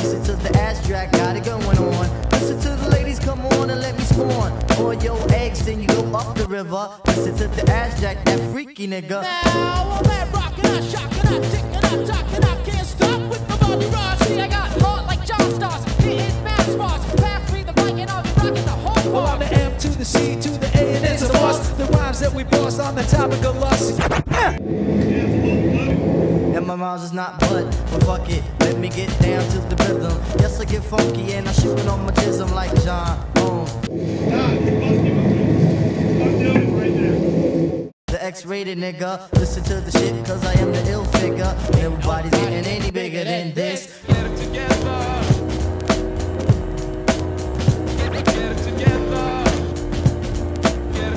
Listen to the ass track, got it going on. Listen to the ladies, come on and let me spawn. Pour your eggs, then you go up the river. Listen to the ass jack, that freaky nigga. Now I'm that rockin', I shockin', I tickin', I talkin', I can't stop with the body rod. See, I got heart like John Stars, hitting fast bars. Pass me the mic and I'll be rockin' the whole bar. Well, I'm the M to the C to the A and it's a boss. The rhymes that we boss on the topic of lust. Is not but fuck it, let me get down to the rhythm. Yes, I get funky and I shoot it on my like John Holmes. The X-rated nigga, listen to the shit cause I am the ill figure. Everybody's getting any bigger than this. Get it together.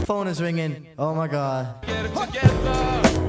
Phone is ringing, oh my god. Get it together.